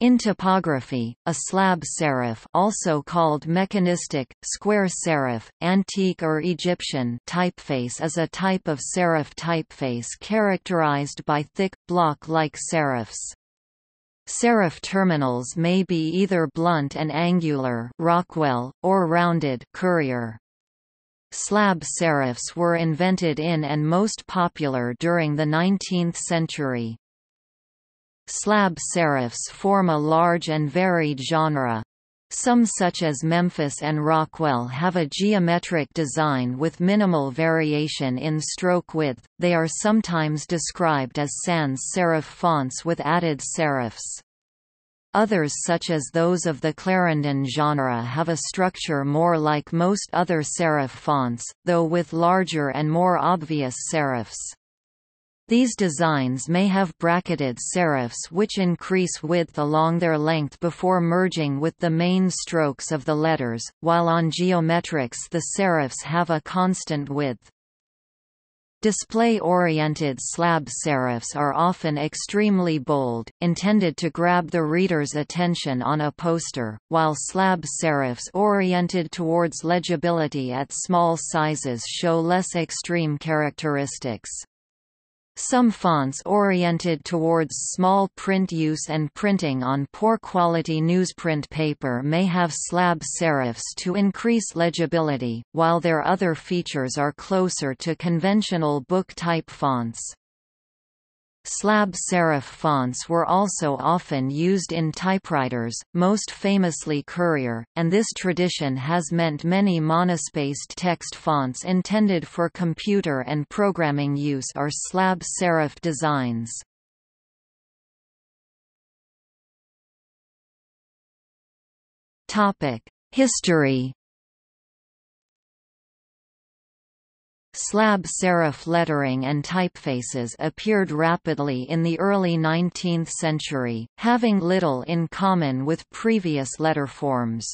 In typography, a slab serif also called mechanistic, square serif, antique or Egyptian typeface is a type of serif typeface characterized by thick, block-like serifs. Serif terminals may be either blunt and angular Rockwell, or rounded Courier. Slab serifs were invented in and most popular during the 19th century. Slab serifs form a large and varied genre. Some such as Memphis and Rockwell have a geometric design with minimal variation in stroke width, they are sometimes described as sans serif fonts with added serifs. Others such as those of the Clarendon genre have a structure more like most other serif fonts, though with larger and more obvious serifs. These designs may have bracketed serifs which increase width along their length before merging with the main strokes of the letters, while on geometrics the serifs have a constant width. Display-oriented slab serifs are often extremely bold, intended to grab the reader's attention on a poster, while slab serifs oriented towards legibility at small sizes show less extreme characteristics. Some fonts oriented towards small print use and printing on poor quality newsprint paper may have slab serifs to increase legibility, while their other features are closer to conventional book-type fonts. Slab serif fonts were also often used in typewriters, most famously Courier, and this tradition has meant many monospaced text fonts intended for computer and programming use are slab serif designs. History Slab serif lettering and typefaces appeared rapidly in the early 19th century, having little in common with previous letterforms.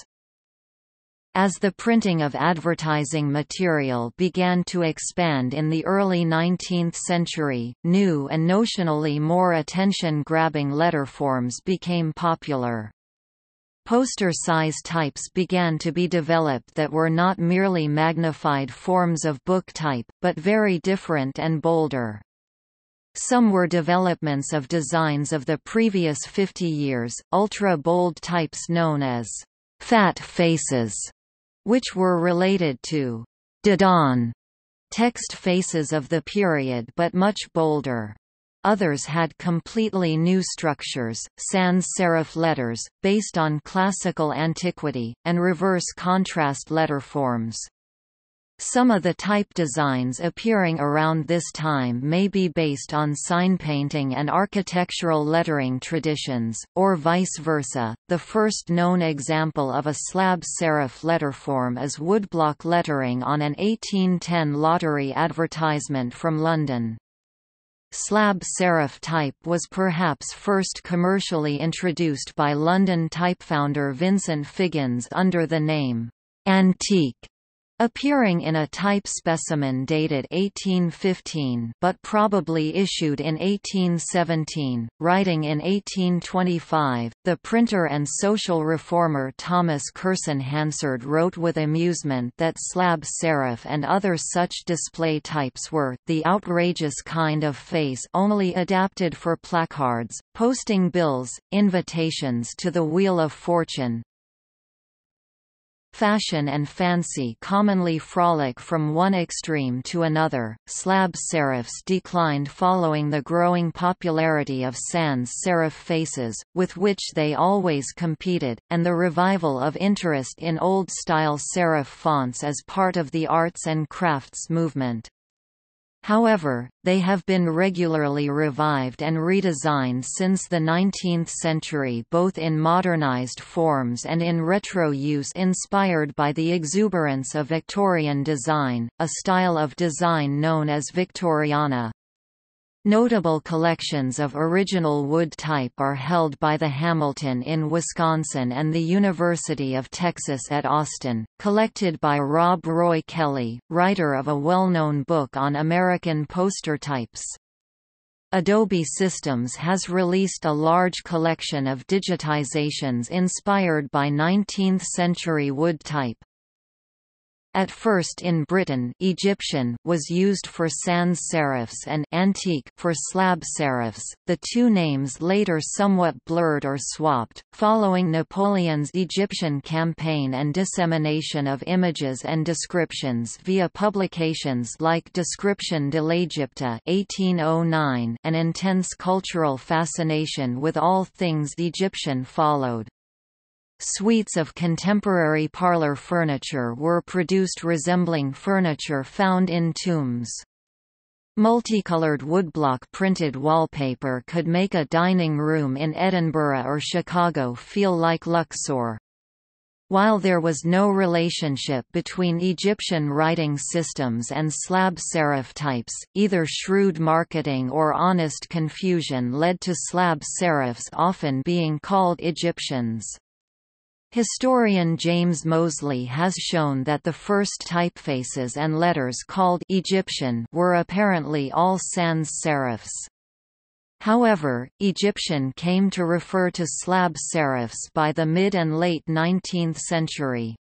As the printing of advertising material began to expand in the early 19th century, new and notionally more attention-grabbing letterforms became popular. Poster-size types began to be developed that were not merely magnified forms of book type, but very different and bolder. Some were developments of designs of the previous 50 years, ultra-bold types known as «fat faces», which were related to «Didone» text faces of the period but much bolder. Others had completely new structures, sans serif letters, based on classical antiquity, and reverse contrast letter forms. Some of the type designs appearing around this time may be based on sign painting and architectural lettering traditions, or vice versa. The first known example of a slab serif letterform is woodblock lettering on an 1810 lottery advertisement from London. Slab serif type was perhaps first commercially introduced by London typefounder Vincent Figgins under the name Antique appearing in a type specimen dated 1815 but probably issued in 1817, writing in 1825, the printer and social reformer Thomas Curson Hansard wrote with amusement that slab serif and other such display types were the outrageous kind of face only adapted for placards, posting bills, invitations to the Wheel of Fortune, Fashion and fancy commonly frolic from one extreme to another. Slab serifs declined following the growing popularity of sans serif faces, with which they always competed, and the revival of interest in old-style serif fonts as part of the arts and crafts movement. However, they have been regularly revived and redesigned since the 19th century both in modernized forms and in retro use inspired by the exuberance of Victorian design, a style of design known as Victoriana. Notable collections of original wood type are held by the Hamilton in Wisconsin and the University of Texas at Austin, collected by Rob Roy Kelly, writer of a well-known book on American poster types. Adobe Systems has released a large collection of digitizations inspired by 19th-century wood type. At first in Britain Egyptian was used for sans serifs and antique for slab serifs, the two names later somewhat blurred or swapped, following Napoleon's Egyptian campaign and dissemination of images and descriptions via publications like Description de l'Égypte 1809 an intense cultural fascination with all things Egyptian followed. Suites of contemporary parlor furniture were produced resembling furniture found in tombs. Multicolored woodblock printed wallpaper could make a dining room in Edinburgh or Chicago feel like Luxor. While there was no relationship between Egyptian writing systems and slab serif types, either shrewd marketing or honest confusion led to slab serifs often being called Egyptians. Historian James Mosley has shown that the first typefaces and letters called Egyptian were apparently all sans serifs. However, Egyptian came to refer to slab serifs by the mid and late 19th century.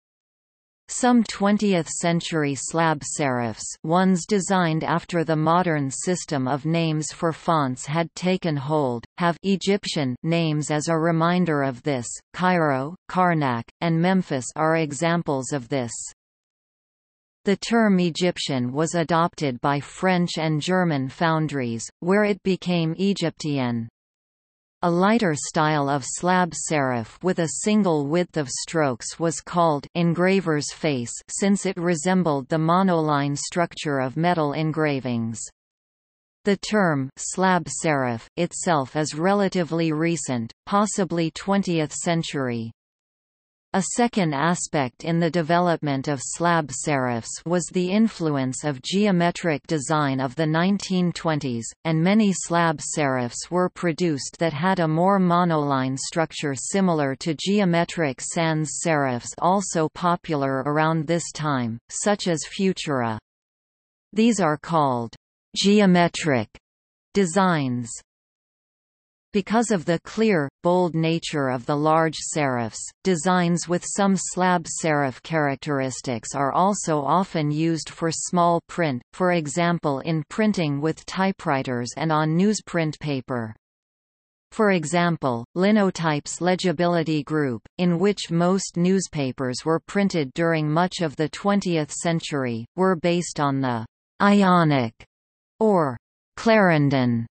Some 20th-century slab serifs ones designed after the modern system of names for fonts had taken hold, have Egyptian names as a reminder of this. Cairo, Karnak, and Memphis are examples of this. The term Egyptian was adopted by French and German foundries, where it became Egyptienne. A lighter style of slab serif with a single width of strokes was called engraver's face since it resembled the monoline structure of metal engravings. The term slab serif itself is relatively recent, possibly 20th century. A second aspect in the development of slab serifs was the influence of geometric design of the 1920s, and many slab serifs were produced that had a more monoline structure similar to geometric sans serifs also popular around this time, such as Futura. These are called geometric designs. Because of the clear, bold nature of the large serifs, designs with some slab serif characteristics are also often used for small print, for example in printing with typewriters and on newsprint paper. For example, Linotype's legibility group, in which most newspapers were printed during much of the 20th century, were based on the Ionic or Clarendon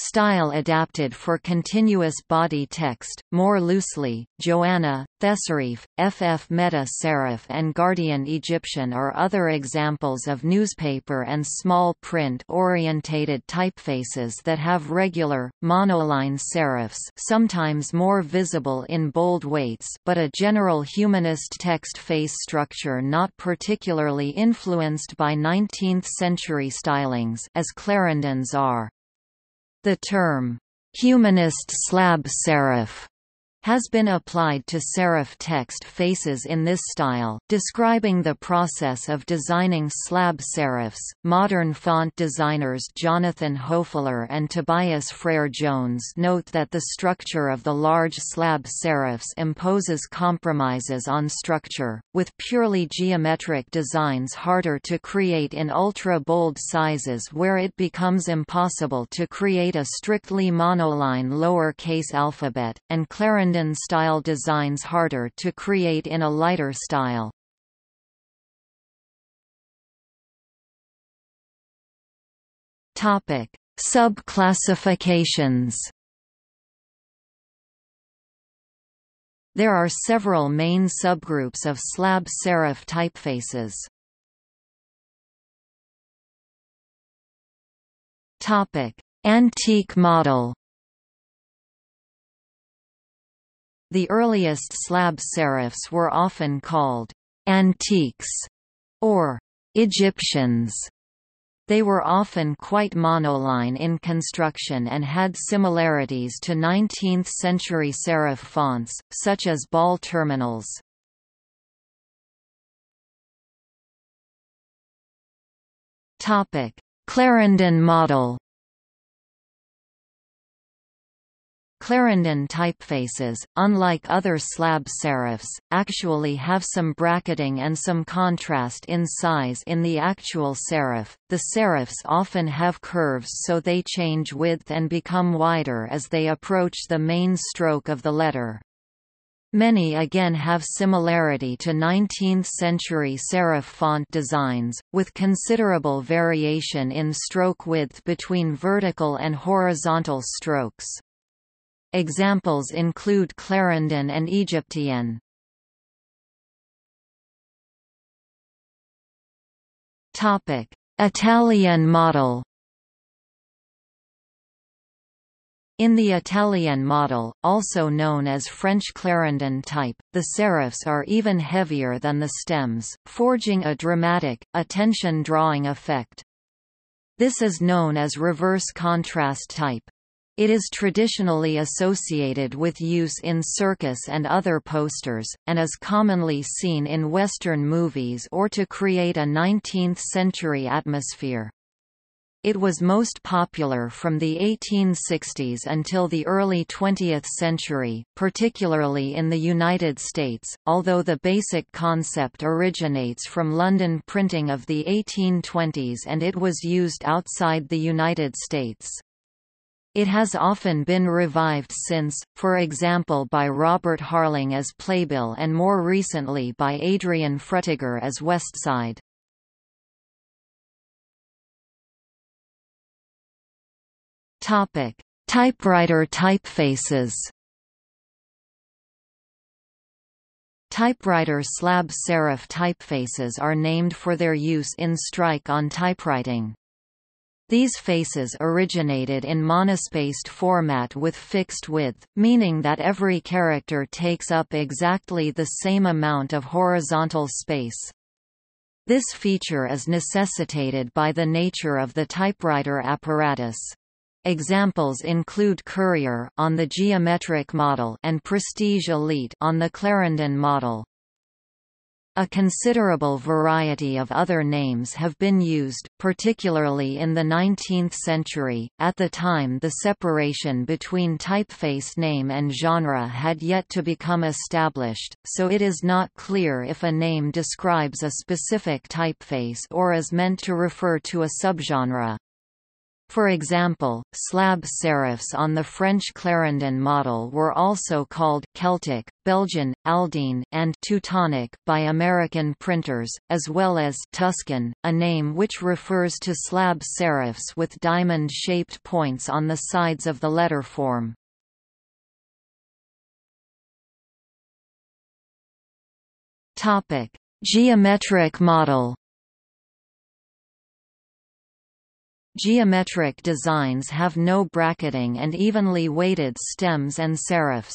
Style adapted for continuous body text, more loosely, Joanna, Theserif, FF Meta Serif and Guardian Egyptian are other examples of newspaper and small print orientated typefaces that have regular, monoline serifs sometimes more visible in bold weights but a general humanist text face structure not particularly influenced by 19th-century stylings as Clarendon's are. The term, humanist slab serif has been applied to serif text faces in this style, describing the process of designing slab serifs. Modern font designers Jonathan Hoefler and Tobias Frere Jones note that the structure of the large slab serifs imposes compromises on structure, with purely geometric designs harder to create in ultra-bold sizes where it becomes impossible to create a strictly monoline lower-case alphabet, and Clarendon style designs harder to create in a lighter style. Topic: Sub-classifications. There are several main subgroups of slab serif typefaces. Topic: Antique model. The earliest slab serifs were often called «antiques» or «Egyptians». They were often quite monoline in construction and had similarities to 19th-century serif fonts, such as ball terminals. Clarendon model Clarendon typefaces, unlike other slab serifs, actually have some bracketing and some contrast in size in the actual serif. The serifs often have curves so they change width and become wider as they approach the main stroke of the letter. Many again have similarity to 19th-century serif font designs, with considerable variation in stroke width between vertical and horizontal strokes. Examples include Clarendon and Egyptian. Topic: Italienne model In the Italienne model, also known as French Clarendon type, the serifs are even heavier than the stems, forging a dramatic, attention-drawing effect. This is known as reverse contrast type. It is traditionally associated with use in circus and other posters, and is commonly seen in Western movies or to create a 19th-century atmosphere. It was most popular from the 1860s until the early 20th century, particularly in the United States, although the basic concept originates from London printing of the 1820s and it was used outside the United States. It has often been revived since, for example by Robert Harling as Playbill and more recently by Adrian Frutiger as Westside. Typewriter typefaces. Typewriter slab serif typefaces are named for their use in strike on typewriting. These faces originated in monospaced format with fixed width, meaning that every character takes up exactly the same amount of horizontal space. This feature is necessitated by the nature of the typewriter apparatus. Examples include Courier on the geometric model and Prestige Elite on the Clarendon model. A considerable variety of other names have been used, particularly in the 19th century. At the time, the separation between typeface name and genre had yet to become established, so it is not clear if a name describes a specific typeface or is meant to refer to a subgenre. For example, slab serifs on the French Clarendon model were also called Celtic, Belgian, Aldine, and Teutonic by American printers, as well as Tuscan, a name which refers to slab serifs with diamond-shaped points on the sides of the letter form. Topic: Geometric model Geometric designs have no bracketing and evenly weighted stems and serifs.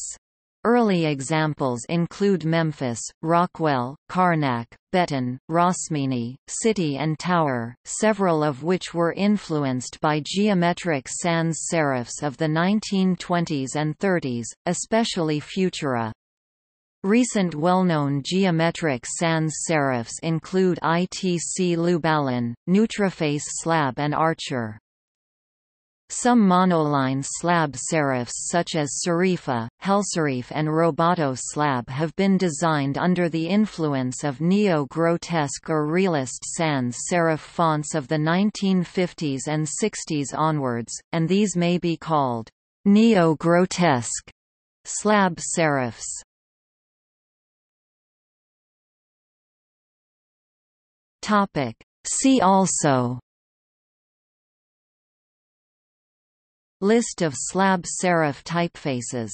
Early examples include Memphis, Rockwell, Karnak, Beton, Rosmini, City and Tower, several of which were influenced by geometric sans serifs of the 1920s and 30s, especially Futura. Recent well-known geometric sans serifs include ITC Lubalin, Neutraface Slab and Archer. Some monoline slab serifs such as Serifa, Helserif and Roboto slab have been designed under the influence of neo-grotesque or realist sans serif fonts of the 1950s and 60s onwards, and these may be called neo-grotesque slab serifs. Topic. See also List of slab serif typefaces